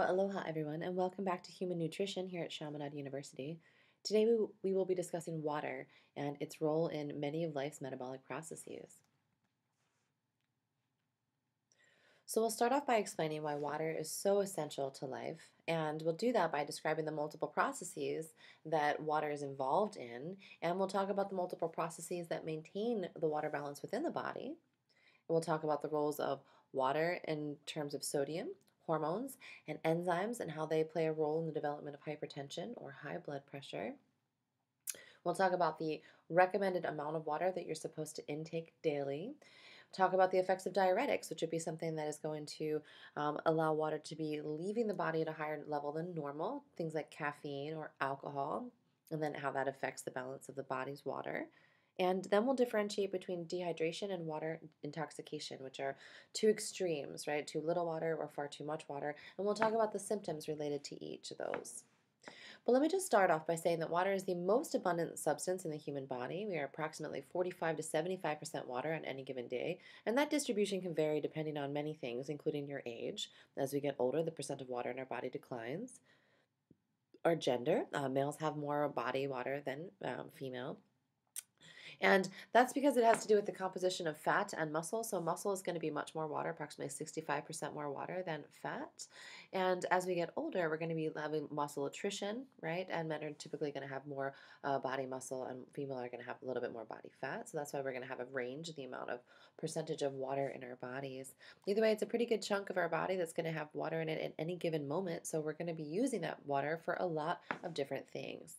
Well, aloha everyone, and welcome back to Human Nutrition here at Chaminade University. Today we, we will be discussing water and its role in many of life's metabolic processes. So we'll start off by explaining why water is so essential to life, and we'll do that by describing the multiple processes that water is involved in, and we'll talk about the multiple processes that maintain the water balance within the body. We'll talk about the roles of water in terms of sodium, hormones, and enzymes and how they play a role in the development of hypertension or high blood pressure. We'll talk about the recommended amount of water that you're supposed to intake daily. Talk about the effects of diuretics, which would be something that is going to um, allow water to be leaving the body at a higher level than normal, things like caffeine or alcohol, and then how that affects the balance of the body's water. And then we'll differentiate between dehydration and water intoxication, which are two extremes, right? Too little water or far too much water. And we'll talk about the symptoms related to each of those. But let me just start off by saying that water is the most abundant substance in the human body. We are approximately 45 to 75% water on any given day, and that distribution can vary depending on many things, including your age. As we get older, the percent of water in our body declines. Our gender, uh, males have more body water than um, female. And that's because it has to do with the composition of fat and muscle. So, muscle is going to be much more water, approximately 65% more water than fat. And as we get older, we're going to be having muscle attrition, right? And men are typically going to have more uh, body muscle, and female are going to have a little bit more body fat. So, that's why we're going to have a range, the amount of percentage of water in our bodies. Either way, it's a pretty good chunk of our body that's going to have water in it at any given moment. So, we're going to be using that water for a lot of different things.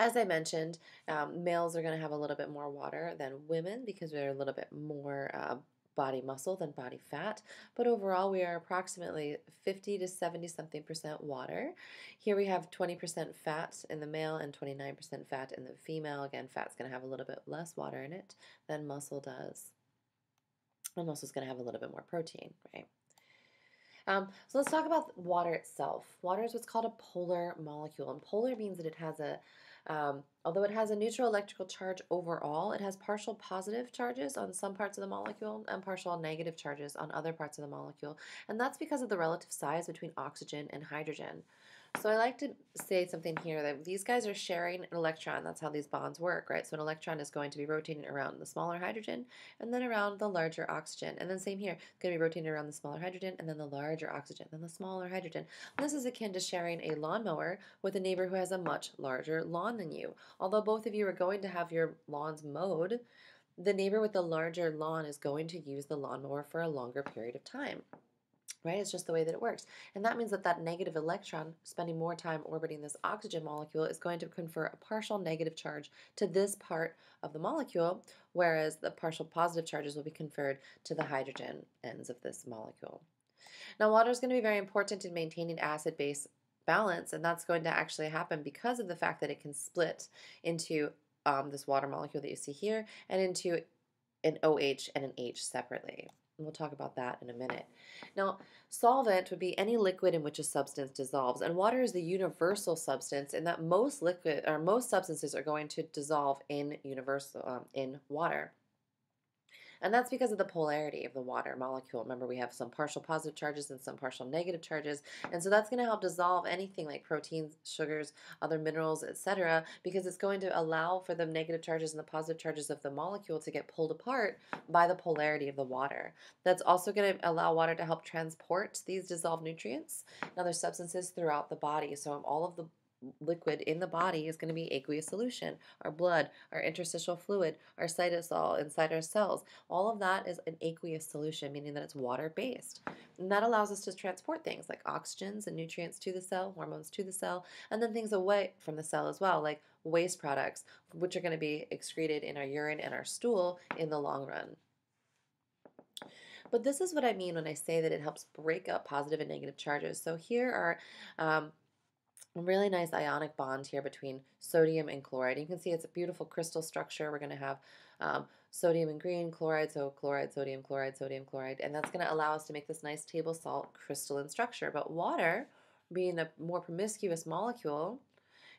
As I mentioned, um, males are going to have a little bit more water than women because they're a little bit more uh, body muscle than body fat, but overall we are approximately 50 to 70 something percent water. Here we have 20% fat in the male and 29% fat in the female. Again, fat's going to have a little bit less water in it than muscle does. And muscle's going to have a little bit more protein, right? Um, so let's talk about water itself. Water is what's called a polar molecule, and polar means that it has a um, although it has a neutral electrical charge overall, it has partial positive charges on some parts of the molecule and partial negative charges on other parts of the molecule. And that's because of the relative size between oxygen and hydrogen. So I like to say something here that these guys are sharing an electron. That's how these bonds work, right? So an electron is going to be rotating around the smaller hydrogen and then around the larger oxygen. And then same here, it's going to be rotating around the smaller hydrogen and then the larger oxygen, then the smaller hydrogen. And this is akin to sharing a lawnmower with a neighbor who has a much larger lawn than you. Although both of you are going to have your lawns mowed, the neighbor with the larger lawn is going to use the lawnmower for a longer period of time right? It's just the way that it works. And that means that that negative electron spending more time orbiting this oxygen molecule is going to confer a partial negative charge to this part of the molecule, whereas the partial positive charges will be conferred to the hydrogen ends of this molecule. Now, water is going to be very important in maintaining acid base balance, and that's going to actually happen because of the fact that it can split into um, this water molecule that you see here and into an OH and an H separately. And we'll talk about that in a minute. Now, solvent would be any liquid in which a substance dissolves, and water is the universal substance in that most liquid or most substances are going to dissolve in universal um, in water. And that's because of the polarity of the water molecule. Remember, we have some partial positive charges and some partial negative charges. And so that's going to help dissolve anything like proteins, sugars, other minerals, etc., because it's going to allow for the negative charges and the positive charges of the molecule to get pulled apart by the polarity of the water. That's also going to allow water to help transport these dissolved nutrients and other substances throughout the body. So all of the liquid in the body is going to be aqueous solution. Our blood, our interstitial fluid, our cytosol inside our cells, all of that is an aqueous solution, meaning that it's water based. And that allows us to transport things like oxygens and nutrients to the cell, hormones to the cell, and then things away from the cell as well, like waste products, which are going to be excreted in our urine and our stool in the long run. But this is what I mean when I say that it helps break up positive and negative charges. So here are um, a really nice ionic bond here between sodium and chloride. You can see it's a beautiful crystal structure. We're going to have um, sodium and green, chloride, so chloride, sodium, chloride, sodium, chloride, and that's going to allow us to make this nice table salt crystalline structure. But water, being a more promiscuous molecule,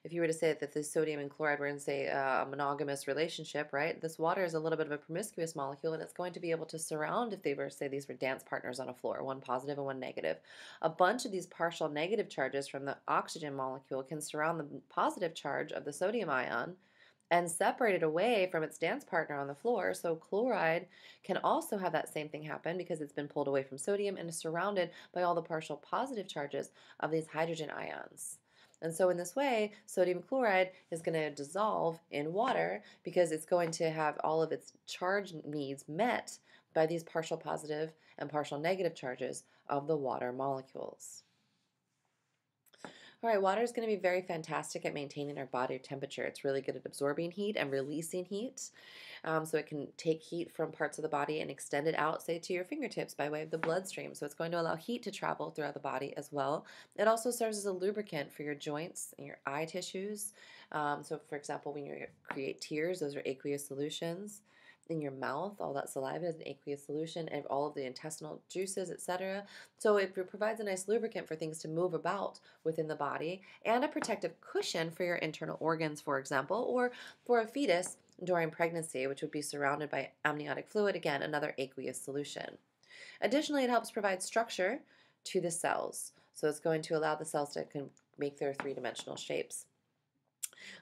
if you were to say that the sodium and chloride were in, say, a monogamous relationship, right? This water is a little bit of a promiscuous molecule and it's going to be able to surround, if they were, say, these were dance partners on a floor, one positive and one negative. A bunch of these partial negative charges from the oxygen molecule can surround the positive charge of the sodium ion and separate it away from its dance partner on the floor. So chloride can also have that same thing happen because it's been pulled away from sodium and is surrounded by all the partial positive charges of these hydrogen ions. And so in this way, sodium chloride is going to dissolve in water because it's going to have all of its charge needs met by these partial positive and partial negative charges of the water molecules. All right, water is going to be very fantastic at maintaining our body temperature. It's really good at absorbing heat and releasing heat. Um, so it can take heat from parts of the body and extend it out, say, to your fingertips by way of the bloodstream. So it's going to allow heat to travel throughout the body as well. It also serves as a lubricant for your joints and your eye tissues. Um, so, for example, when you create tears, those are aqueous solutions in your mouth. All that saliva is an aqueous solution, and all of the intestinal juices, etc. So it provides a nice lubricant for things to move about within the body, and a protective cushion for your internal organs, for example, or for a fetus during pregnancy, which would be surrounded by amniotic fluid, again, another aqueous solution. Additionally, it helps provide structure to the cells. So it's going to allow the cells to can make their three dimensional shapes.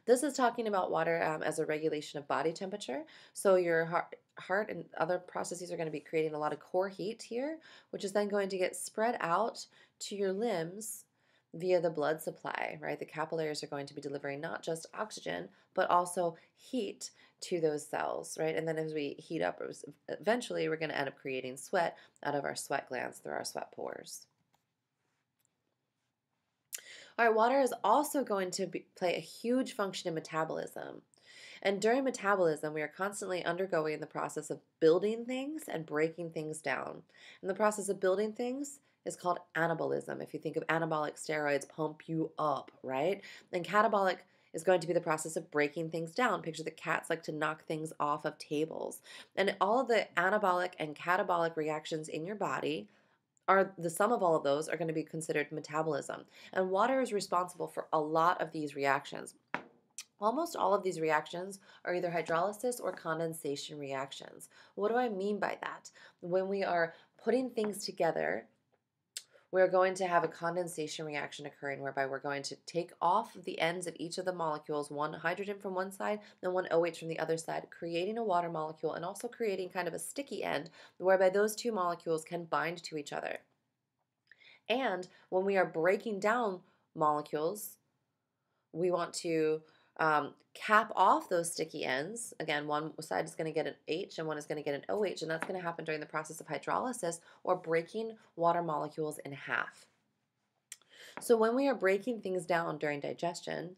This is talking about water um, as a regulation of body temperature. So your heart, heart and other processes are going to be creating a lot of core heat here, which is then going to get spread out to your limbs via the blood supply, right? The capillaries are going to be delivering not just oxygen, but also heat to those cells, right? And then as we heat up, eventually we're going to end up creating sweat out of our sweat glands through our sweat pores. Right, water is also going to be, play a huge function in metabolism. And during metabolism, we are constantly undergoing the process of building things and breaking things down. And the process of building things is called anabolism. If you think of anabolic steroids, pump you up, right? And catabolic is going to be the process of breaking things down. Picture the cats like to knock things off of tables. And all of the anabolic and catabolic reactions in your body are the sum of all of those are going to be considered metabolism. And water is responsible for a lot of these reactions. Almost all of these reactions are either hydrolysis or condensation reactions. What do I mean by that? When we are putting things together we're going to have a condensation reaction occurring whereby we're going to take off the ends of each of the molecules, one hydrogen from one side and one OH from the other side, creating a water molecule and also creating kind of a sticky end whereby those two molecules can bind to each other. And when we are breaking down molecules, we want to um, cap off those sticky ends. Again, one side is going to get an H and one is going to get an OH, and that's going to happen during the process of hydrolysis or breaking water molecules in half. So when we are breaking things down during digestion,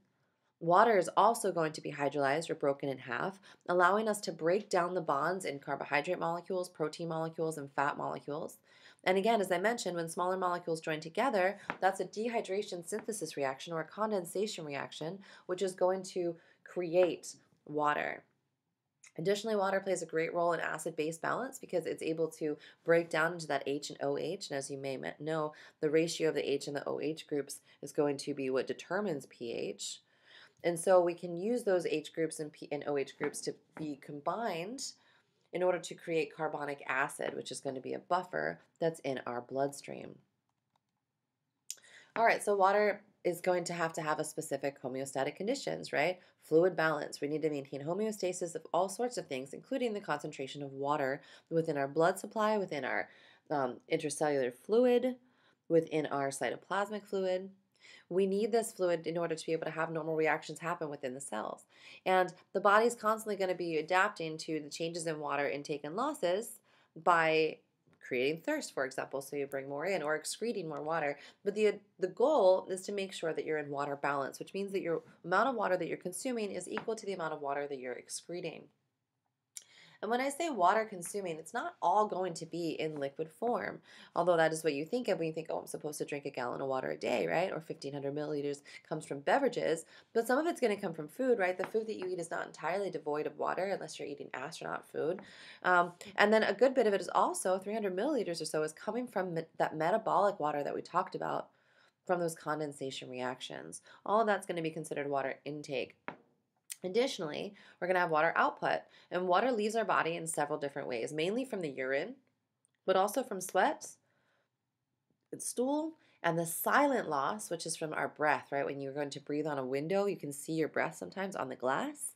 water is also going to be hydrolyzed or broken in half, allowing us to break down the bonds in carbohydrate molecules, protein molecules, and fat molecules. And again, as I mentioned, when smaller molecules join together, that's a dehydration synthesis reaction or a condensation reaction, which is going to create water. Additionally, water plays a great role in acid base balance because it's able to break down into that H and OH. And as you may know, the ratio of the H and the OH groups is going to be what determines pH. And so we can use those H groups and, P and OH groups to be combined in order to create carbonic acid, which is going to be a buffer that's in our bloodstream. All right, so water is going to have to have a specific homeostatic conditions, right? Fluid balance. We need to maintain homeostasis of all sorts of things, including the concentration of water within our blood supply, within our um, intracellular fluid, within our cytoplasmic fluid. We need this fluid in order to be able to have normal reactions happen within the cells. And the body is constantly going to be adapting to the changes in water intake and losses by creating thirst, for example, so you bring more in, or excreting more water. But the the goal is to make sure that you're in water balance, which means that your amount of water that you're consuming is equal to the amount of water that you're excreting. And when I say water consuming, it's not all going to be in liquid form, although that is what you think of when you think, oh, I'm supposed to drink a gallon of water a day, right? Or 1500 milliliters comes from beverages, but some of it's going to come from food, right? The food that you eat is not entirely devoid of water unless you're eating astronaut food. Um, and then a good bit of it is also 300 milliliters or so is coming from that metabolic water that we talked about from those condensation reactions. All of that's going to be considered water intake. Additionally, we're going to have water output, and water leaves our body in several different ways, mainly from the urine, but also from sweat, stool, and the silent loss, which is from our breath, right? When you're going to breathe on a window, you can see your breath sometimes on the glass.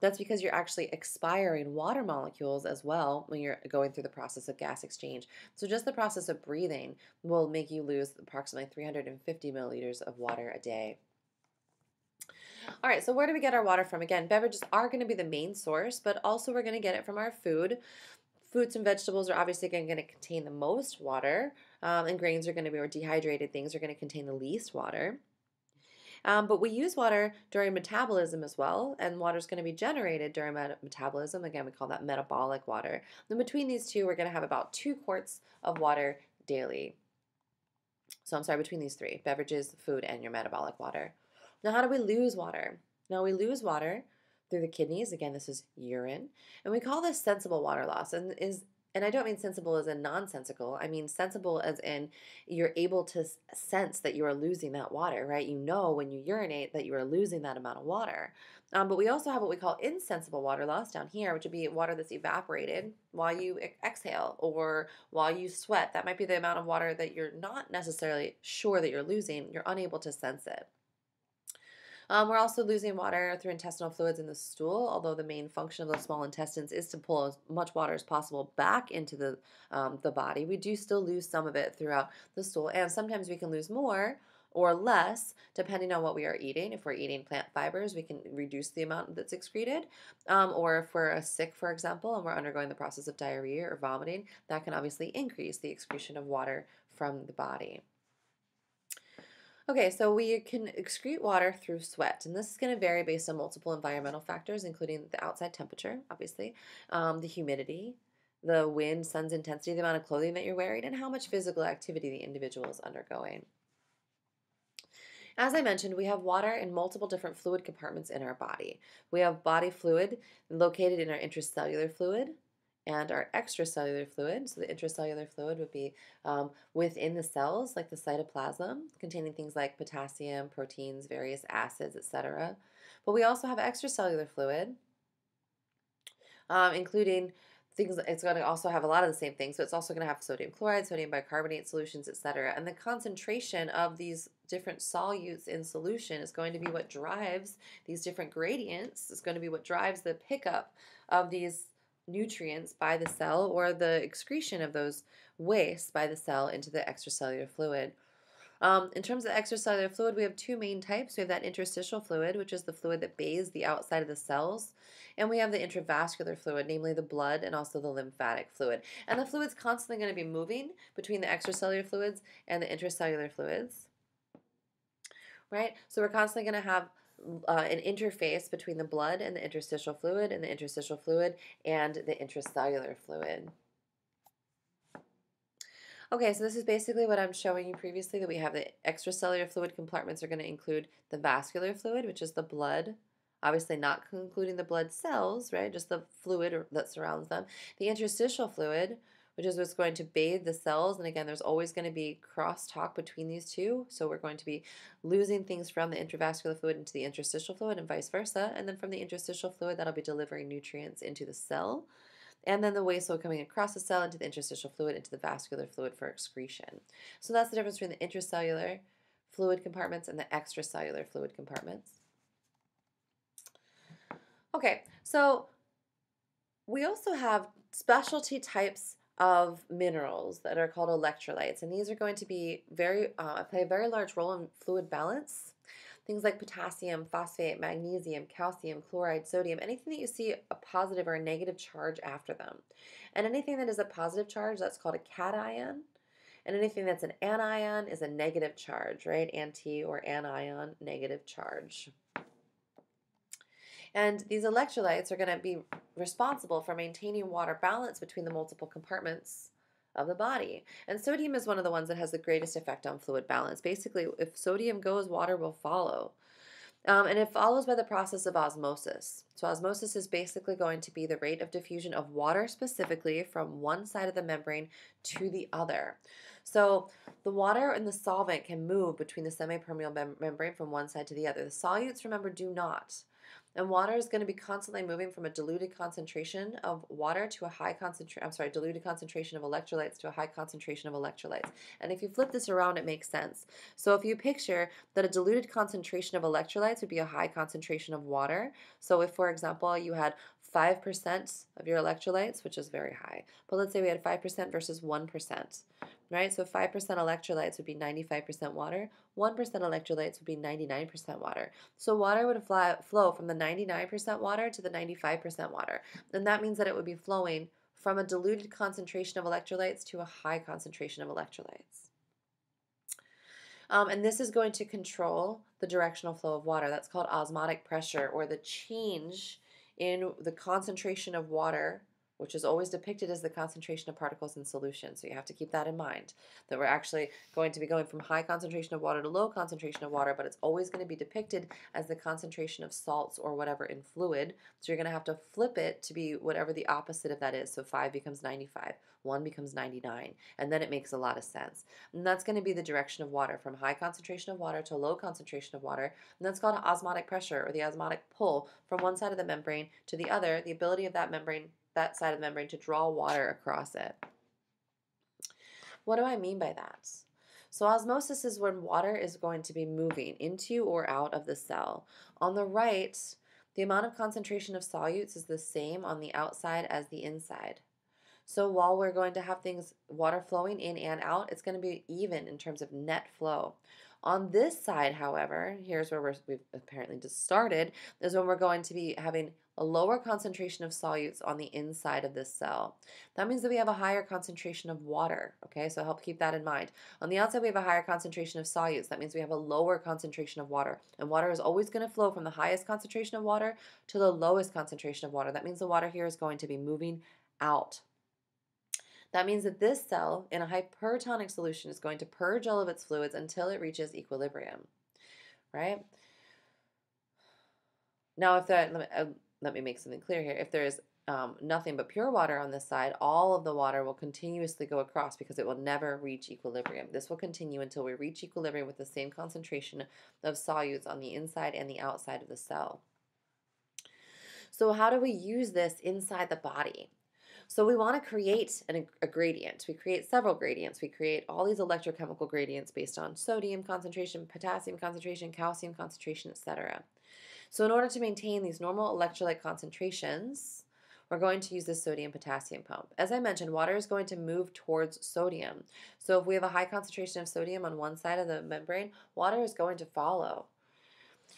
That's because you're actually expiring water molecules as well when you're going through the process of gas exchange. So, just the process of breathing will make you lose approximately 350 milliliters of water a day. All right, so where do we get our water from? Again, beverages are going to be the main source, but also we're going to get it from our food. Fruits and vegetables are obviously going to contain the most water, um, and grains are going to be, or dehydrated things are going to contain the least water. Um, but we use water during metabolism as well, and water is going to be generated during met- metabolism. Again, we call that metabolic water. Then between these two, we're going to have about two quarts of water daily. So I'm sorry, between these three beverages, food, and your metabolic water. Now, how do we lose water? Now, we lose water through the kidneys. Again, this is urine. And we call this sensible water loss. And is and I don't mean sensible as in nonsensical. I mean sensible as in you're able to sense that you are losing that water, right? You know when you urinate that you are losing that amount of water. Um, but we also have what we call insensible water loss down here, which would be water that's evaporated while you exhale or while you sweat. That might be the amount of water that you're not necessarily sure that you're losing. You're unable to sense it. Um, we're also losing water through intestinal fluids in the stool, although the main function of the small intestines is to pull as much water as possible back into the, um, the body. We do still lose some of it throughout the stool, and sometimes we can lose more or less depending on what we are eating. If we're eating plant fibers, we can reduce the amount that's excreted. Um, or if we're sick, for example, and we're undergoing the process of diarrhea or vomiting, that can obviously increase the excretion of water from the body. Okay, so we can excrete water through sweat, and this is going to vary based on multiple environmental factors, including the outside temperature, obviously, um, the humidity, the wind, sun's intensity, the amount of clothing that you're wearing, and how much physical activity the individual is undergoing. As I mentioned, we have water in multiple different fluid compartments in our body. We have body fluid located in our intracellular fluid, and our extracellular fluid. So the intracellular fluid would be um, within the cells, like the cytoplasm, containing things like potassium, proteins, various acids, etc. But we also have extracellular fluid, um, including things. It's going to also have a lot of the same things. So it's also going to have sodium chloride, sodium bicarbonate solutions, etc. And the concentration of these different solutes in solution is going to be what drives these different gradients. It's going to be what drives the pickup of these nutrients by the cell or the excretion of those wastes by the cell into the extracellular fluid. Um, in terms of extracellular fluid, we have two main types. We have that interstitial fluid, which is the fluid that bathes the outside of the cells, and we have the intravascular fluid, namely the blood and also the lymphatic fluid. And the fluid's constantly going to be moving between the extracellular fluids and the intracellular fluids. Right? So we're constantly going to have uh, an interface between the blood and the interstitial fluid and the interstitial fluid and the intracellular fluid. Okay, so this is basically what I'm showing you previously that we have the extracellular fluid compartments are going to include the vascular fluid, which is the blood, obviously not including the blood cells, right, just the fluid that surrounds them. The interstitial fluid, which is what's going to bathe the cells. And again, there's always going to be crosstalk between these two. So we're going to be losing things from the intravascular fluid into the interstitial fluid and vice versa. And then from the interstitial fluid, that'll be delivering nutrients into the cell. And then the waste will coming across the cell into the interstitial fluid, into the vascular fluid for excretion. So that's the difference between the intracellular fluid compartments and the extracellular fluid compartments. Okay, so we also have specialty types of minerals that are called electrolytes, and these are going to be very uh, play a very large role in fluid balance. Things like potassium, phosphate, magnesium, calcium, chloride, sodium, anything that you see a positive or a negative charge after them. And anything that is a positive charge, that's called a cation. And anything that's an anion is a negative charge, right? Anti or anion, negative charge. And these electrolytes are going to be responsible for maintaining water balance between the multiple compartments of the body. And sodium is one of the ones that has the greatest effect on fluid balance. Basically, if sodium goes, water will follow. Um, and it follows by the process of osmosis. So, osmosis is basically going to be the rate of diffusion of water specifically from one side of the membrane to the other. So, the water and the solvent can move between the semipermeable mem- membrane from one side to the other. The solutes, remember, do not. And water is going to be constantly moving from a diluted concentration of water to a high concentration, I'm sorry, diluted concentration of electrolytes to a high concentration of electrolytes. And if you flip this around, it makes sense. So if you picture that a diluted concentration of electrolytes would be a high concentration of water. So if, for example, you had 5% of your electrolytes, which is very high, but let's say we had 5% versus 1% right? So 5% electrolytes would be 95% water, 1% electrolytes would be 99% water. So water would fly, flow from the 99% water to the 95% water. And that means that it would be flowing from a diluted concentration of electrolytes to a high concentration of electrolytes. Um, and this is going to control the directional flow of water. That's called osmotic pressure or the change in the concentration of water which is always depicted as the concentration of particles in solution. So you have to keep that in mind, that we're actually going to be going from high concentration of water to low concentration of water, but it's always going to be depicted as the concentration of salts or whatever in fluid. So you're going to have to flip it to be whatever the opposite of that is. So 5 becomes 95, 1 becomes 99, and then it makes a lot of sense. And that's going to be the direction of water from high concentration of water to low concentration of water. And that's called osmotic pressure or the osmotic pull from one side of the membrane to the other, the ability of that membrane that side of the membrane to draw water across it. What do I mean by that? So osmosis is when water is going to be moving into or out of the cell. On the right, the amount of concentration of solutes is the same on the outside as the inside. So while we're going to have things, water flowing in and out, it's going to be even in terms of net flow. On this side, however, here's where we have apparently just started, is when we're going to be having a lower concentration of solutes on the inside of this cell. That means that we have a higher concentration of water, okay? So help keep that in mind. On the outside, we have a higher concentration of solutes. That means we have a lower concentration of water. And water is always going to flow from the highest concentration of water to the lowest concentration of water. That means the water here is going to be moving out. That means that this cell in a hypertonic solution is going to purge all of its fluids until it reaches equilibrium, right? Now, if that, uh, let me, make something clear here. If there is um, nothing but pure water on this side, all of the water will continuously go across because it will never reach equilibrium. This will continue until we reach equilibrium with the same concentration of solutes on the inside and the outside of the cell. So how do we use this inside the body? So we want to create an, a gradient. We create several gradients. We create all these electrochemical gradients based on sodium concentration, potassium concentration, calcium concentration, etc. So in order to maintain these normal electrolyte concentrations, we're going to use the sodium potassium pump. As I mentioned, water is going to move towards sodium. So if we have a high concentration of sodium on one side of the membrane, water is going to follow.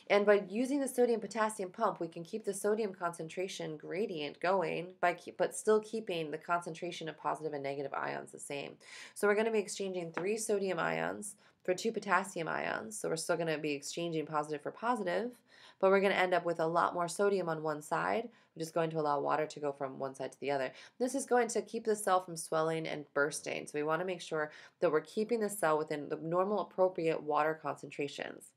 And by using the sodium potassium pump, we can keep the sodium concentration gradient going, by keep, but still keeping the concentration of positive and negative ions the same. So we're going to be exchanging three sodium ions for two potassium ions. So we're still going to be exchanging positive for positive, but we're going to end up with a lot more sodium on one side, which is going to allow water to go from one side to the other. This is going to keep the cell from swelling and bursting. So we want to make sure that we're keeping the cell within the normal appropriate water concentrations.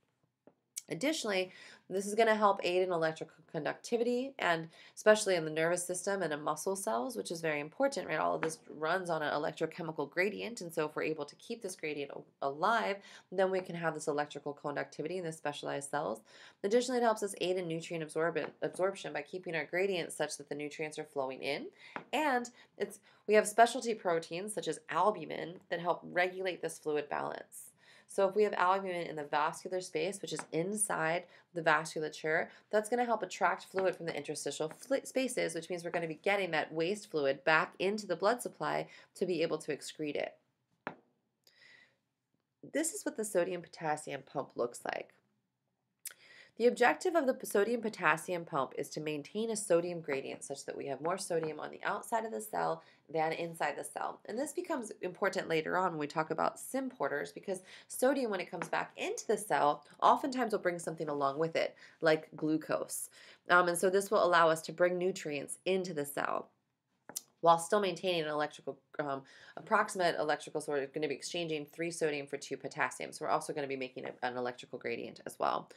Additionally, this is going to help aid in electrical conductivity and especially in the nervous system and in muscle cells, which is very important, right? All of this runs on an electrochemical gradient. And so if we're able to keep this gradient alive, then we can have this electrical conductivity in the specialized cells. Additionally, it helps us aid in nutrient absorb- absorption by keeping our gradient such that the nutrients are flowing in. And it's we have specialty proteins such as albumin that help regulate this fluid balance. So if we have albumin in the vascular space, which is inside the vasculature, that's going to help attract fluid from the interstitial spaces, which means we're going to be getting that waste fluid back into the blood supply to be able to excrete it. This is what the sodium potassium pump looks like. The objective of the sodium potassium pump is to maintain a sodium gradient such that we have more sodium on the outside of the cell than inside the cell. And this becomes important later on when we talk about symporters because sodium, when it comes back into the cell, oftentimes will bring something along with it, like glucose. Um, and so this will allow us to bring nutrients into the cell while still maintaining an electrical um, approximate electrical so we're going to be exchanging three sodium for two potassium so we're also going to be making a, an electrical gradient as well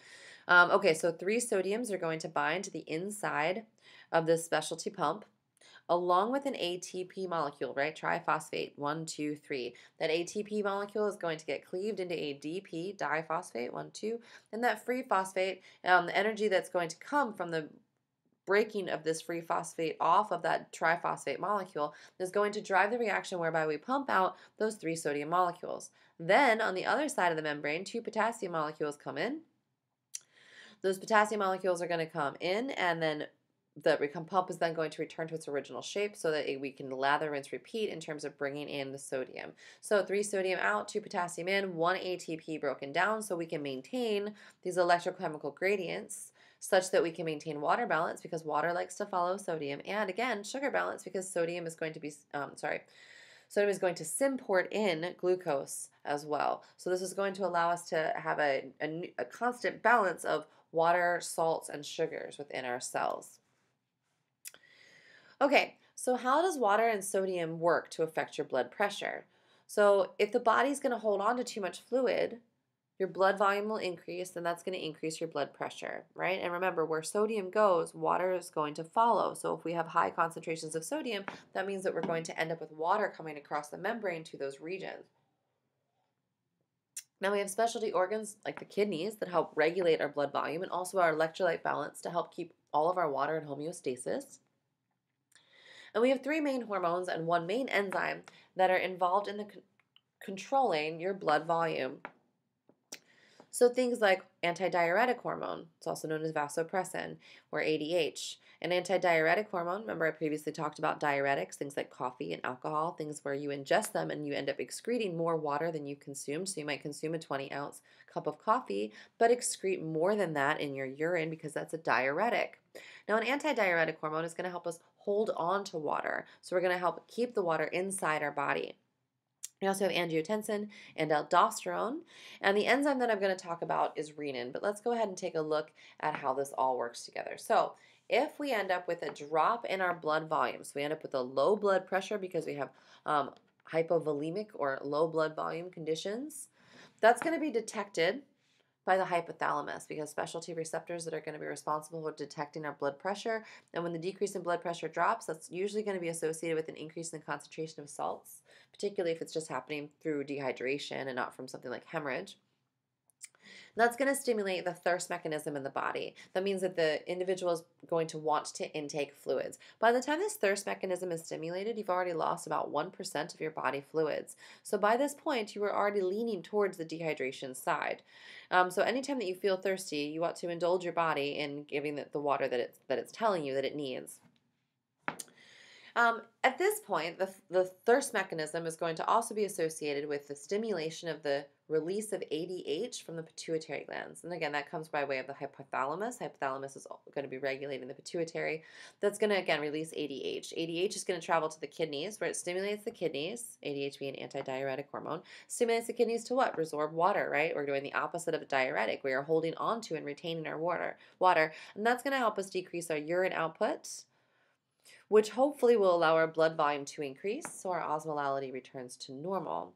Um, okay, so three sodiums are going to bind to the inside of this specialty pump along with an ATP molecule, right? Triphosphate, one, two, three. That ATP molecule is going to get cleaved into ADP, diphosphate, one, two, and that free phosphate, um, the energy that's going to come from the breaking of this free phosphate off of that triphosphate molecule is going to drive the reaction whereby we pump out those three sodium molecules. Then on the other side of the membrane, two potassium molecules come in. Those potassium molecules are going to come in and then the pump is then going to return to its original shape so that we can lather, rinse, repeat in terms of bringing in the sodium. So three sodium out, two potassium in, one ATP broken down so we can maintain these electrochemical gradients such that we can maintain water balance because water likes to follow sodium and again sugar balance because sodium is going to be um, sorry sodium is going to symport in glucose as well so this is going to allow us to have a, a, a constant balance of water salts and sugars within our cells okay so how does water and sodium work to affect your blood pressure so if the body's going to hold on to too much fluid your blood volume will increase, and that's going to increase your blood pressure, right? And remember, where sodium goes, water is going to follow. So if we have high concentrations of sodium, that means that we're going to end up with water coming across the membrane to those regions. Now we have specialty organs like the kidneys that help regulate our blood volume and also our electrolyte balance to help keep all of our water in homeostasis. And we have three main hormones and one main enzyme that are involved in the controlling your blood volume so things like antidiuretic hormone, it's also known as vasopressin or ADH. An antidiuretic hormone, remember I previously talked about diuretics, things like coffee and alcohol, things where you ingest them and you end up excreting more water than you consumed. So you might consume a 20 ounce cup of coffee, but excrete more than that in your urine because that's a diuretic. Now, an antidiuretic hormone is going to help us hold on to water. So we're going to help keep the water inside our body. We also have angiotensin and aldosterone. And the enzyme that I'm going to talk about is renin. But let's go ahead and take a look at how this all works together. So if we end up with a drop in our blood volume, so we end up with a low blood pressure because we have um, hypovolemic or low blood volume conditions, that's going to be detected by the hypothalamus because specialty receptors that are going to be responsible for detecting our blood pressure. And when the decrease in blood pressure drops, that's usually going to be associated with an increase in the concentration of salts particularly if it's just happening through dehydration and not from something like hemorrhage. That's going to stimulate the thirst mechanism in the body. That means that the individual is going to want to intake fluids. By the time this thirst mechanism is stimulated, you've already lost about 1% of your body fluids. So by this point, you are already leaning towards the dehydration side. Um, so anytime that you feel thirsty, you want to indulge your body in giving the water that it's, that it's telling you that it needs. Um, at this point, the, the thirst mechanism is going to also be associated with the stimulation of the release of ADH from the pituitary glands. And again, that comes by way of the hypothalamus. Hypothalamus is going to be regulating the pituitary. That's going to, again, release ADH. ADH is going to travel to the kidneys where it stimulates the kidneys, ADH being an antidiuretic hormone, stimulates the kidneys to what? Resorb water, right? We're doing the opposite of a diuretic. We are holding on to and retaining our water. water. And that's going to help us decrease our urine output which hopefully will allow our blood volume to increase so our osmolality returns to normal.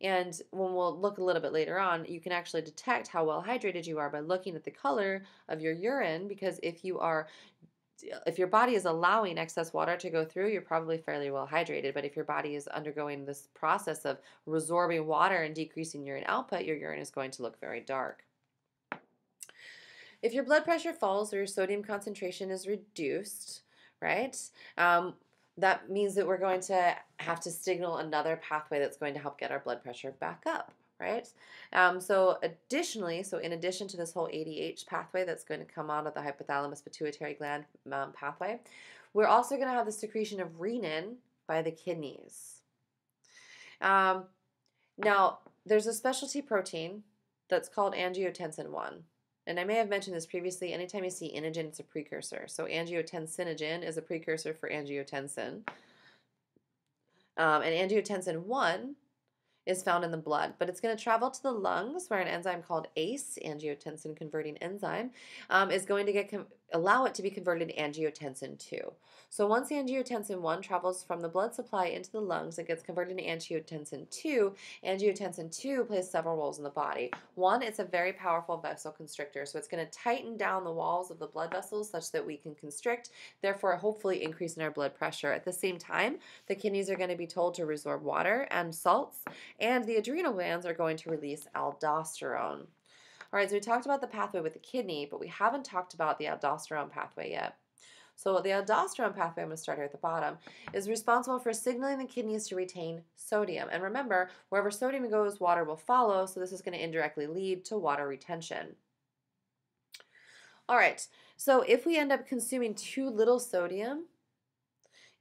And when we'll look a little bit later on, you can actually detect how well hydrated you are by looking at the color of your urine because if you are if your body is allowing excess water to go through, you're probably fairly well hydrated. But if your body is undergoing this process of resorbing water and decreasing urine output, your urine is going to look very dark. If your blood pressure falls or your sodium concentration is reduced, right? Um, that means that we're going to have to signal another pathway that's going to help get our blood pressure back up, right? Um, so additionally, so in addition to this whole ADH pathway that's going to come out of the hypothalamus pituitary gland um, pathway, we're also going to have the secretion of renin by the kidneys. Um, now, there's a specialty protein that's called angiotensin 1. And I may have mentioned this previously. Anytime you see inogen, it's a precursor. So angiotensinogen is a precursor for angiotensin. Um, and angiotensin 1 is found in the blood, but it's going to travel to the lungs where an enzyme called ACE, angiotensin converting enzyme, um, is going to get allow it to be converted to angiotensin 2. So once angiotensin 1 travels from the blood supply into the lungs, it gets converted to angiotensin 2. Angiotensin 2 plays several roles in the body. One, it's a very powerful vessel constrictor, so it's going to tighten down the walls of the blood vessels such that we can constrict, therefore hopefully increasing our blood pressure. At the same time, the kidneys are going to be told to resorb water and salts, and the adrenal glands are going to release aldosterone. All right, so we talked about the pathway with the kidney, but we haven't talked about the aldosterone pathway yet. So the aldosterone pathway, I'm going to start here at the bottom, is responsible for signaling the kidneys to retain sodium. And remember, wherever sodium goes, water will follow, so this is going to indirectly lead to water retention. All right, so if we end up consuming too little sodium,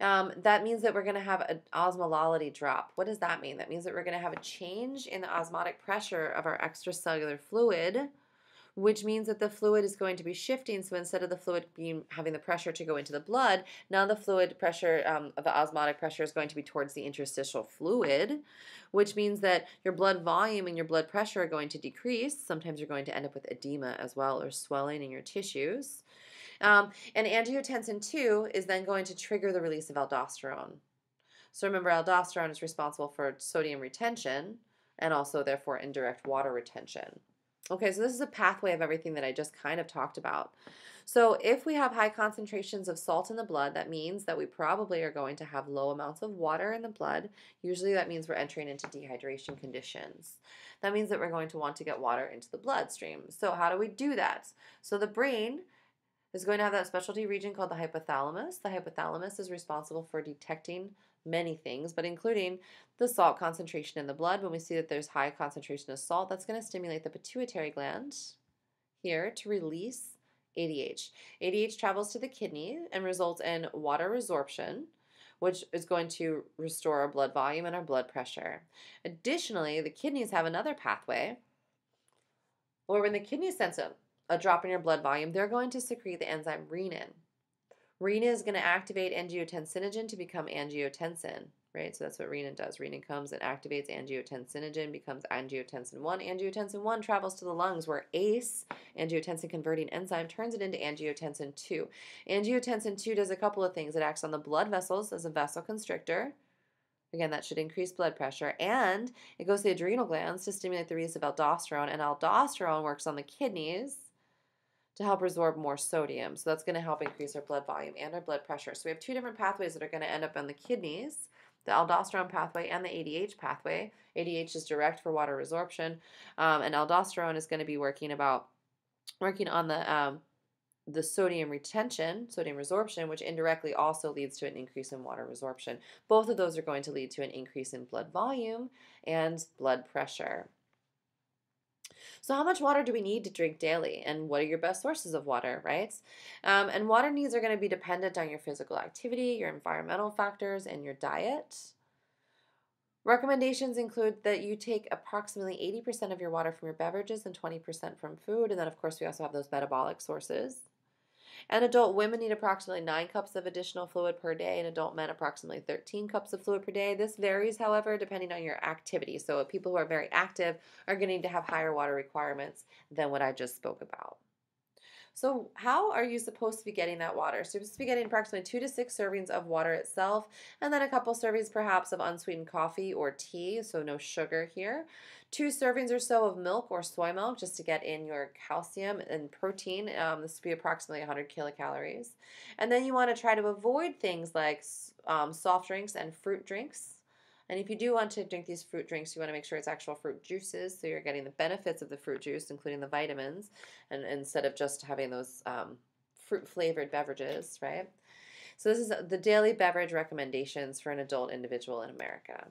um, that means that we're going to have an osmolality drop. What does that mean? That means that we're going to have a change in the osmotic pressure of our extracellular fluid, which means that the fluid is going to be shifting. So instead of the fluid being having the pressure to go into the blood, now the fluid pressure, um, the osmotic pressure is going to be towards the interstitial fluid, which means that your blood volume and your blood pressure are going to decrease. Sometimes you're going to end up with edema as well or swelling in your tissues. Um, and angiotensin 2 is then going to trigger the release of aldosterone. So remember, aldosterone is responsible for sodium retention and also, therefore, indirect water retention. Okay, so this is a pathway of everything that I just kind of talked about. So if we have high concentrations of salt in the blood, that means that we probably are going to have low amounts of water in the blood. Usually that means we're entering into dehydration conditions. That means that we're going to want to get water into the bloodstream. So how do we do that? So the brain is going to have that specialty region called the hypothalamus. The hypothalamus is responsible for detecting many things, but including the salt concentration in the blood. When we see that there's high concentration of salt, that's going to stimulate the pituitary gland here to release ADH. ADH travels to the kidney and results in water resorption, which is going to restore our blood volume and our blood pressure. Additionally, the kidneys have another pathway where when the kidneys sense a drop in your blood volume, they're going to secrete the enzyme renin. Renin is going to activate angiotensinogen to become angiotensin, right? So that's what renin does. Renin comes and activates angiotensinogen, becomes angiotensin 1. Angiotensin 1 travels to the lungs where ACE, angiotensin converting enzyme, turns it into angiotensin 2. Angiotensin 2 does a couple of things. It acts on the blood vessels as a vasoconstrictor. Again, that should increase blood pressure. And it goes to the adrenal glands to stimulate the release of aldosterone. And aldosterone works on the kidneys to help resorb more sodium. So that's going to help increase our blood volume and our blood pressure. So we have two different pathways that are going to end up on the kidneys the aldosterone pathway and the ADH pathway. ADH is direct for water resorption, um, and aldosterone is going to be working about working on the um, the sodium retention, sodium resorption, which indirectly also leads to an increase in water resorption. Both of those are going to lead to an increase in blood volume and blood pressure. So, how much water do we need to drink daily? And what are your best sources of water, right? Um, and water needs are going to be dependent on your physical activity, your environmental factors, and your diet. Recommendations include that you take approximately 80% of your water from your beverages and 20% from food. And then, of course, we also have those metabolic sources. And adult women need approximately 9 cups of additional fluid per day, and adult men approximately 13 cups of fluid per day. This varies, however, depending on your activity. So, people who are very active are going to need to have higher water requirements than what I just spoke about. So, how are you supposed to be getting that water? So, you're supposed to be getting approximately two to six servings of water itself, and then a couple servings perhaps of unsweetened coffee or tea, so no sugar here. Two servings or so of milk or soy milk just to get in your calcium and protein. Um, this would be approximately 100 kilocalories. And then you want to try to avoid things like um, soft drinks and fruit drinks. And if you do want to drink these fruit drinks, you want to make sure it's actual fruit juices, so you're getting the benefits of the fruit juice, including the vitamins, and instead of just having those um, fruit flavored beverages, right? So this is the daily beverage recommendations for an adult individual in America.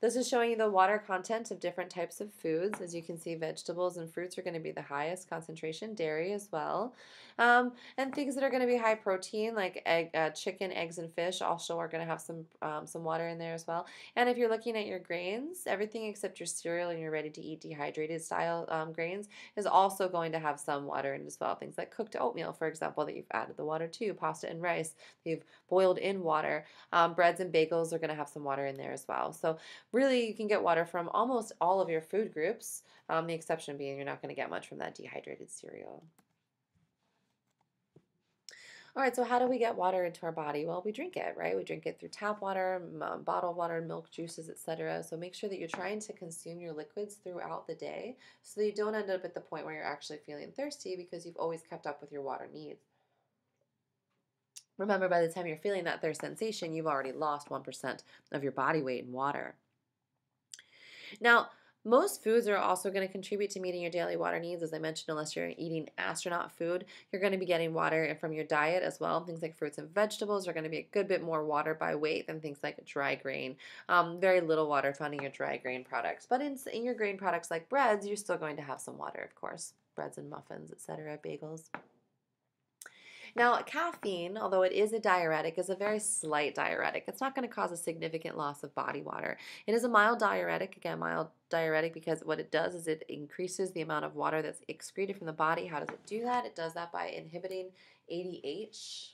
This is showing you the water content of different types of foods. As you can see, vegetables and fruits are going to be the highest concentration, dairy as well. Um, and things that are going to be high protein, like egg, uh, chicken, eggs, and fish, also are going to have some um, some water in there as well. And if you're looking at your grains, everything except your cereal and your ready-to-eat dehydrated style um, grains is also going to have some water in as well. Things like cooked oatmeal, for example, that you've added the water to, pasta and rice you've boiled in water. Um, breads and bagels are going to have some water in there as well. So really, you can get water from almost all of your food groups, um, the exception being you're not going to get much from that dehydrated cereal. All right, so how do we get water into our body? Well, we drink it, right? We drink it through tap water, um, bottled water, milk, juices, etc. So make sure that you're trying to consume your liquids throughout the day so that you don't end up at the point where you're actually feeling thirsty because you've always kept up with your water needs. Remember, by the time you're feeling that thirst sensation, you've already lost 1% of your body weight in water. Now, most foods are also going to contribute to meeting your daily water needs. As I mentioned, unless you're eating astronaut food, you're going to be getting water from your diet as well. Things like fruits and vegetables are going to be a good bit more water by weight than things like dry grain. Um, very little water found in your dry grain products. But in, in your grain products like breads, you're still going to have some water, of course. Breads and muffins, etc., bagels. Now, caffeine, although it is a diuretic, is a very slight diuretic. It's not going to cause a significant loss of body water. It is a mild diuretic, again, mild diuretic because what it does is it increases the amount of water that's excreted from the body. How does it do that? It does that by inhibiting ADH.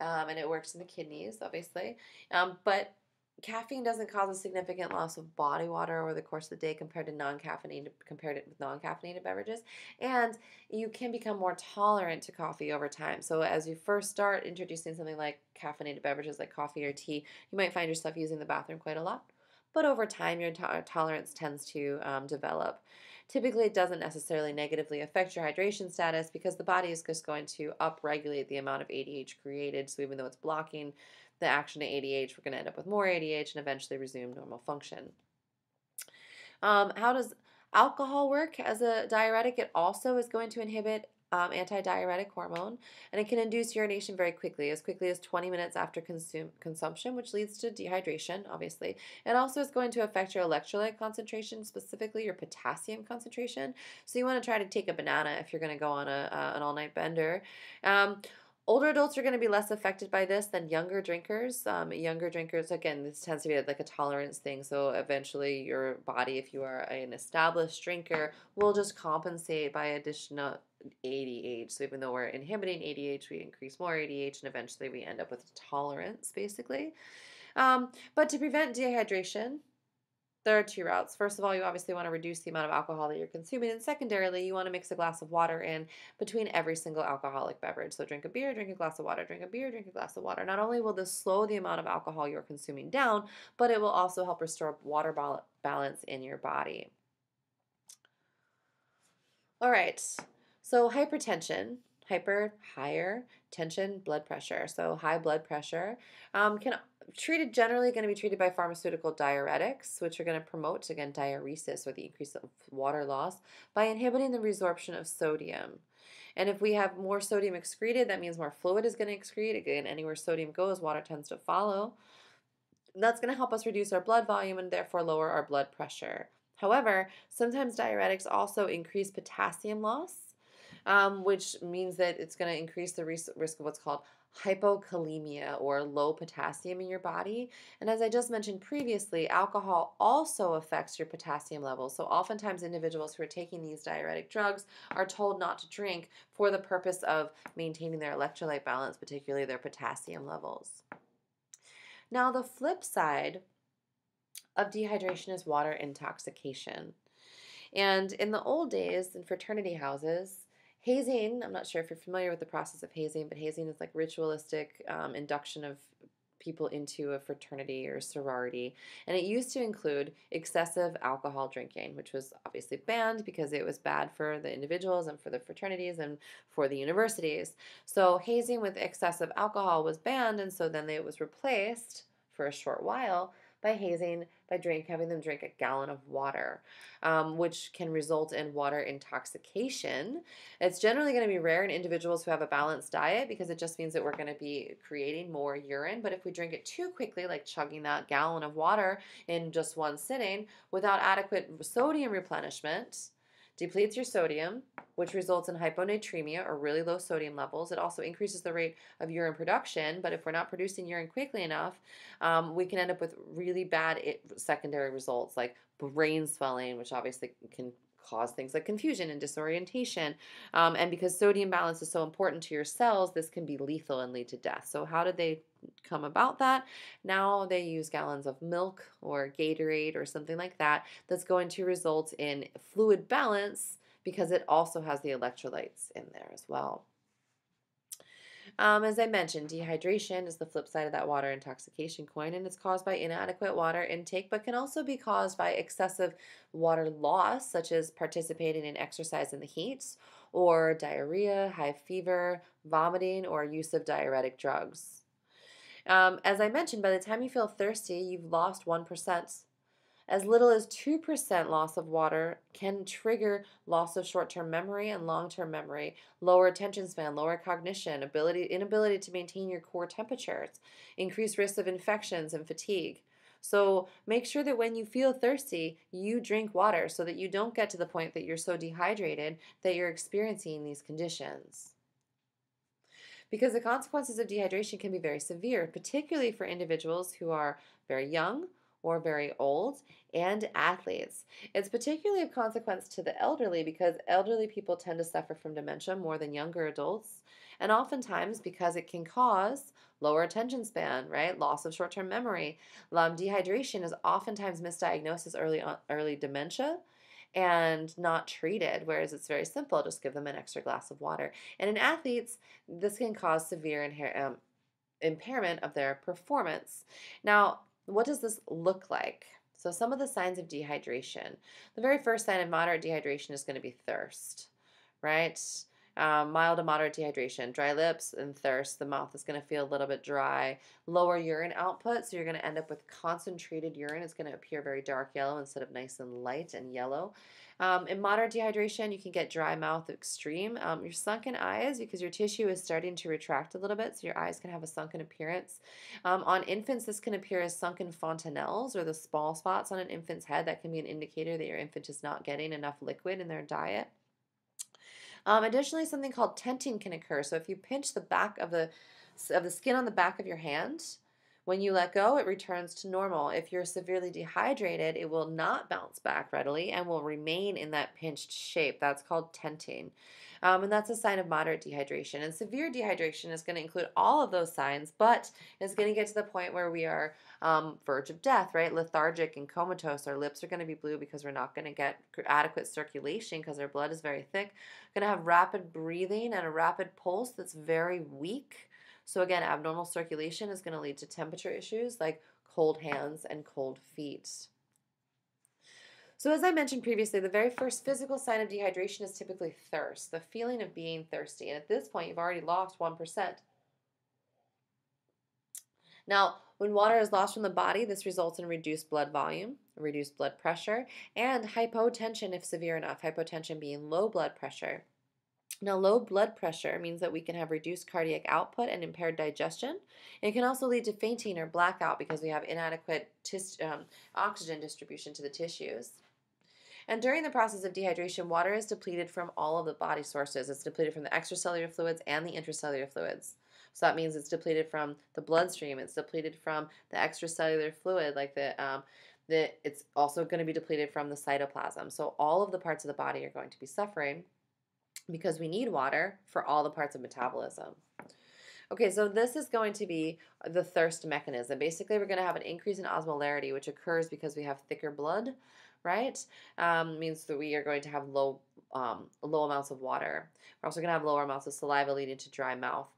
Um, and it works in the kidneys, obviously. Um, but caffeine doesn't cause a significant loss of body water over the course of the day compared to non-caffeinated compared to with non-caffeinated beverages and you can become more tolerant to coffee over time. So as you first start introducing something like caffeinated beverages like coffee or tea you might find yourself using the bathroom quite a lot. But over time your to- tolerance tends to um, develop. Typically it doesn't necessarily negatively affect your hydration status because the body is just going to upregulate the amount of ADH created so even though it's blocking the action to ADH, we're going to end up with more ADH and eventually resume normal function. Um, how does alcohol work as a diuretic? It also is going to inhibit um, anti-diuretic hormone, and it can induce urination very quickly, as quickly as 20 minutes after consume, consumption, which leads to dehydration, obviously. It also is going to affect your electrolyte concentration, specifically your potassium concentration. So you want to try to take a banana if you're going to go on a, uh, an all-night bender. Um, Older adults are going to be less affected by this than younger drinkers. Um, younger drinkers, again, this tends to be like a tolerance thing. So eventually, your body, if you are an established drinker, will just compensate by additional ADH. So even though we're inhibiting ADH, we increase more ADH, and eventually we end up with tolerance, basically. Um, but to prevent dehydration, there are two routes. First of all, you obviously want to reduce the amount of alcohol that you're consuming, and secondarily, you want to mix a glass of water in between every single alcoholic beverage. So, drink a beer, drink a glass of water, drink a beer, drink a glass of water. Not only will this slow the amount of alcohol you're consuming down, but it will also help restore water balance in your body. All right, so hypertension hyper, higher tension, blood pressure. So high blood pressure um, can treated generally going to be treated by pharmaceutical diuretics, which are going to promote again diuresis or the increase of water loss by inhibiting the resorption of sodium. And if we have more sodium excreted, that means more fluid is going to excrete. Again, anywhere sodium goes, water tends to follow. That's going to help us reduce our blood volume and therefore lower our blood pressure. However, sometimes diuretics also increase potassium loss um, which means that it's going to increase the risk of what's called hypokalemia or low potassium in your body. And as I just mentioned previously, alcohol also affects your potassium levels. So oftentimes individuals who are taking these diuretic drugs are told not to drink for the purpose of maintaining their electrolyte balance, particularly their potassium levels. Now the flip side of dehydration is water intoxication. And in the old days in fraternity houses, Hazing, I'm not sure if you're familiar with the process of hazing, but hazing is like ritualistic um, induction of people into a fraternity or sorority. And it used to include excessive alcohol drinking, which was obviously banned because it was bad for the individuals and for the fraternities and for the universities. So hazing with excessive alcohol was banned, and so then it was replaced for a short while by hazing by drink having them drink a gallon of water, um, which can result in water intoxication. It's generally going to be rare in individuals who have a balanced diet because it just means that we're going to be creating more urine. But if we drink it too quickly, like chugging that gallon of water in just one sitting without adequate sodium replenishment, depletes your sodium, which results in hyponatremia or really low sodium levels. It also increases the rate of urine production, but if we're not producing urine quickly enough, um, we can end up with really bad secondary results like brain swelling, which obviously can cause things like confusion and disorientation. Um, and because sodium balance is so important to your cells, this can be lethal and lead to death. So, how did they come about that? Now they use gallons of milk or Gatorade or something like that that's going to result in fluid balance because it also has the electrolytes in there as well. Um, as I mentioned, dehydration is the flip side of that water intoxication coin, and it's caused by inadequate water intake, but can also be caused by excessive water loss, such as participating in exercise in the heat, or diarrhea, high fever, vomiting, or use of diuretic drugs. Um, as I mentioned, by the time you feel thirsty, you've lost 1%. As little as 2% loss of water can trigger loss of short-term memory and long-term memory, lower attention span, lower cognition, ability, inability to maintain your core temperatures, increased risk of infections and fatigue. So make sure that when you feel thirsty, you drink water so that you don't get to the point that you're so dehydrated that you're experiencing these conditions. Because the consequences of dehydration can be very severe, particularly for individuals who are very young or very old, and athletes. It's particularly of consequence to the elderly because elderly people tend to suffer from dementia more than younger adults. And oftentimes, because it can cause lower attention span, right? Loss of short term memory. Dehydration is oftentimes misdiagnosed as early, early dementia and not treated, whereas it's very simple. Just give them an extra glass of water. And in athletes, this can cause severe um, impairment of their performance. Now, what does this look like? So some of the signs of dehydration. The very first sign of moderate dehydration is going to be thirst, right? Um, mild to moderate dehydration, dry lips and thirst. The mouth is going to feel a little bit dry. Lower urine output, so you're going to end up with concentrated urine. It's going to appear very dark yellow instead of nice and light and yellow. Um, in moderate dehydration, you can get dry mouth extreme. Um, your sunken eyes, because your tissue is starting to retract a little bit, so your eyes can have a sunken appearance. Um, on infants, this can appear as sunken fontanelles or the small spots on an infant's head. That can be an indicator that your infant is not getting enough liquid in their diet. Um, additionally, something called tenting can occur. So if you pinch the back of the of the skin on the back of your hand, when you let go, it returns to normal. If you're severely dehydrated, it will not bounce back readily and will remain in that pinched shape. That's called tenting. Um, and that's a sign of moderate dehydration. And severe dehydration is going to include all of those signs, but it's going to get to the point where we are um, verge of death, right? Lethargic and comatose. Our lips are going to be blue because we're not going to get adequate circulation because our blood is very thick. Going to have rapid breathing and a rapid pulse that's very weak. So again, abnormal circulation is going to lead to temperature issues like cold hands and cold feet. So as I mentioned previously, the very first physical sign of dehydration is typically thirst, the feeling of being thirsty. And at this point, you've already lost 1%. Now, when water is lost from the body, this results in reduced blood volume, reduced blood pressure, and hypotension if severe enough, hypotension being low blood pressure. Now, low blood pressure means that we can have reduced cardiac output and impaired digestion. It can also lead to fainting or blackout because we have inadequate um, oxygen distribution to the tissues. And during the process of dehydration, water is depleted from all of the body sources. It's depleted from the extracellular fluids and the intracellular fluids. So that means it's depleted from the bloodstream. It's depleted from the extracellular fluid, like the um, the, it's also going to be depleted from the cytoplasm. So all of the parts of the body are going to be suffering because we need water for all the parts of metabolism. Okay, so this is going to be the thirst mechanism. Basically, we're going to have an increase in osmolarity, which occurs because we have thicker blood, right? Um, means that we are going to have low, um, low amounts of water. We're also going to have lower amounts of saliva leading to dry mouth.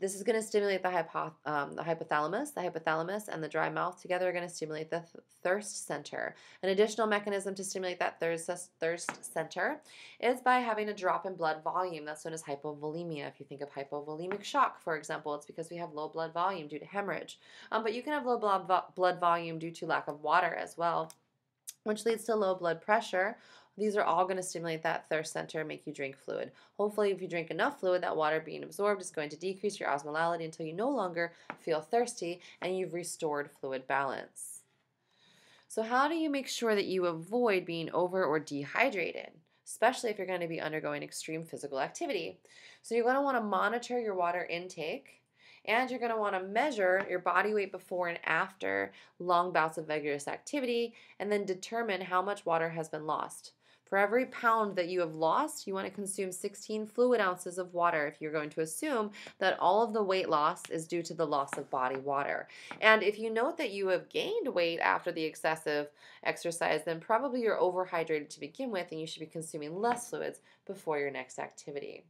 This is going to stimulate the, hypo, um, the hypothalamus. The hypothalamus and the dry mouth together are going to stimulate the th thirst center. An additional mechanism to stimulate that thirst, thirst center is by having a drop in blood volume. That's known as hypovolemia. If you think of hypovolemic shock, for example, it's because we have low blood volume due to hemorrhage. Um, but you can have low blood, vo blood volume due to lack of water as well which leads to low blood pressure these are all going to stimulate that thirst center and make you drink fluid. Hopefully, if you drink enough fluid, that water being absorbed is going to decrease your osmolality until you no longer feel thirsty and you've restored fluid balance. So how do you make sure that you avoid being over or dehydrated? especially if you're going to be undergoing extreme physical activity. So you're going to want to monitor your water intake and you're going to want to measure your body weight before and after long bouts of vigorous activity and then determine how much water has been lost. For every pound that you have lost, you want to consume 16 fluid ounces of water if you're going to assume that all of the weight loss is due to the loss of body water. And if you note that you have gained weight after the excessive exercise, then probably you're overhydrated to begin with and you should be consuming less fluids before your next activity.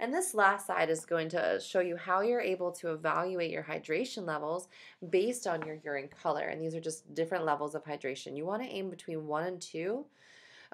And this last slide is going to show you how you're able to evaluate your hydration levels based on your urine color. And these are just different levels of hydration. You want to aim between 1 and 2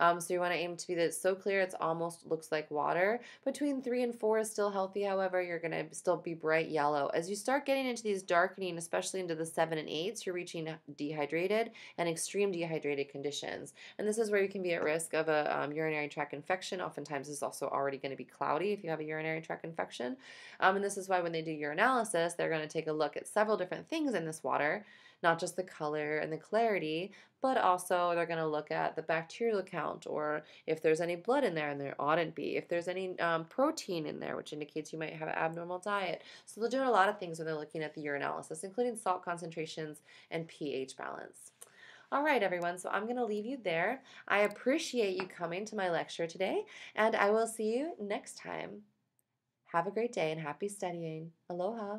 um, so you want to aim to be that it's so clear it's almost looks like water. Between three and four is still healthy, however, you're going to still be bright yellow. As you start getting into these darkening, especially into the seven and eights, you're reaching dehydrated and extreme dehydrated conditions. And this is where you can be at risk of a um, urinary tract infection. Oftentimes, it's also already going to be cloudy if you have a urinary tract infection. Um, and this is why when they do urinalysis, they're going to take a look at several different things in this water not just the color and the clarity, but also they're going to look at the bacterial count or if there's any blood in there, and there oughtn't be, if there's any um, protein in there, which indicates you might have an abnormal diet. So they'll do a lot of things when they're looking at the urinalysis, including salt concentrations and pH balance. All right, everyone, so I'm going to leave you there. I appreciate you coming to my lecture today, and I will see you next time. Have a great day and happy studying. Aloha.